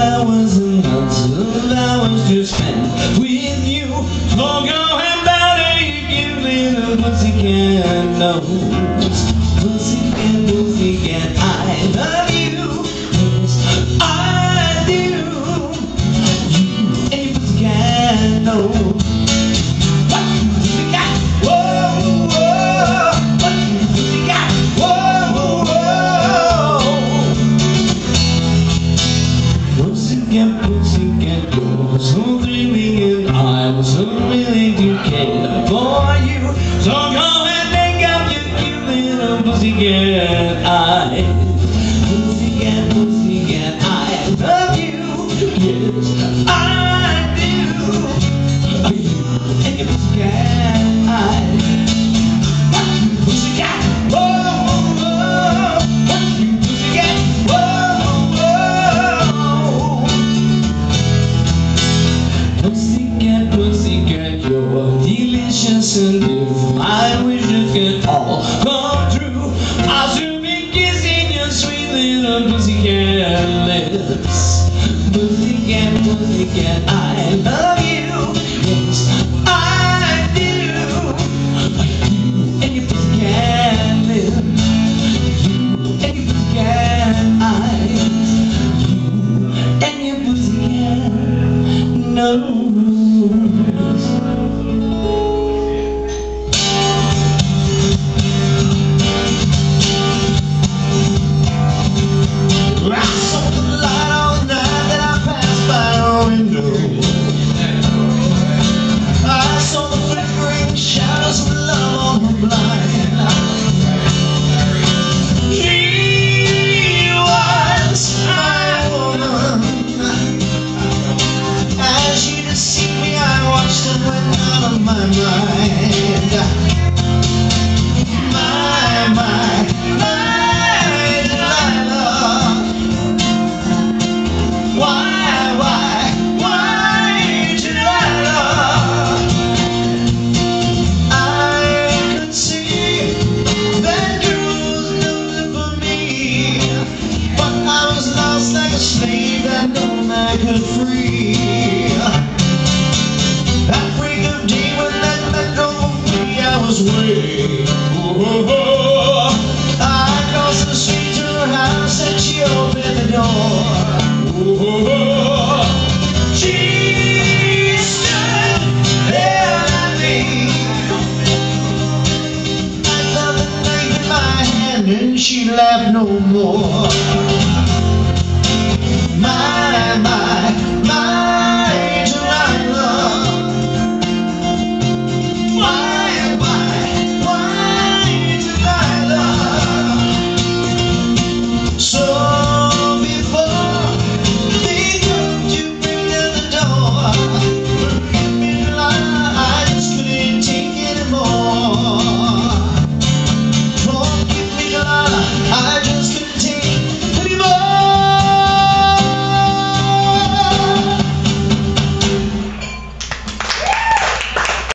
hours and months of hours just spent with you. Forgo and it, you little pussycat knows. Pussycat, pussycat, I love you. Yes, I do. You a pussycat knows. So dreaming I was so willing to care for you. So come and make up your cute little pussycat eyes. Pussycat, pussycat, I love you. Yes, I and if my wishes could all come true, I'll soon be kissing your sweet little pussycat lips. Pussycat, pussycat, I went out of my mind. then she laughed no more. My, my.